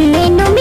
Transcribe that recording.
夢の